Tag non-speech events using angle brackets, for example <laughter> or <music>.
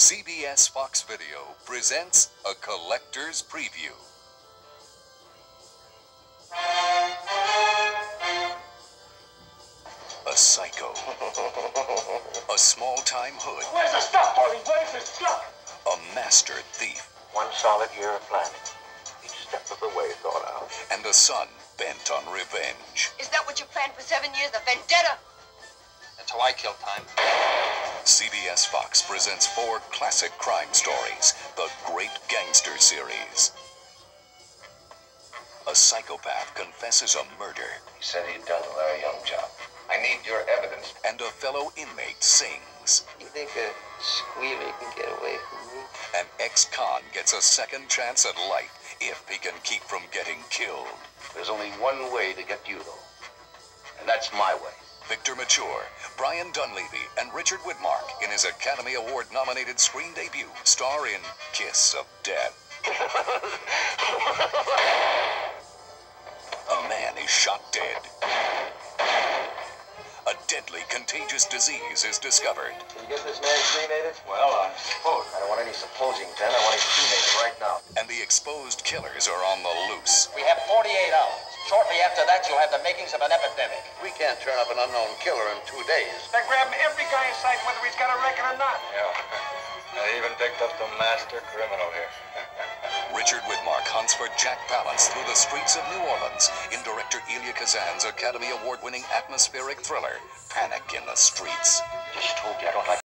CBS Fox Video presents a collector's preview. A psycho. A small time hood. Where's the stuff, Paulie? Where's the stuff? A master thief. One solid year of planning. Each step of the way thought out. And a son bent on revenge. Is that what you planned for seven years? A vendetta? That's how I kill time. CBS Fox presents four classic crime stories the Great Gangster Series. A psychopath confesses a murder, He said he'd done the Larry Young job. I need your evidence. and a fellow inmate sings. You think a squealer can get away from me? An ex con gets a second chance at life if he can keep from getting killed. There's only one way to get you, though. And that's my way. Victor Mature, Brian Donlevy, and Richard Widmark in his Academy Award nominated screen debut star in Kiss of Death. A man is shot dead. A deadly contagious disease is discovered. Can you get this man cremated? Well, I suppose. I don't want any supposing, Ben. I want him cremated right now. And the exposed killers are on the loose. We have 48 hours. Shortly after that, you'll have the makings of an epidemic. We can't turn up an unknown killer in two days. They're grabbing every guy in sight, whether he's got a record or not. Yeah. <laughs> I even picked up the master criminal here. <laughs> Richard Widmark hunts for Jack Palance through the streets of New Orleans in director Elia Kazan's Academy Award winning atmospheric thriller, Panic in the Streets. Just told you I don't like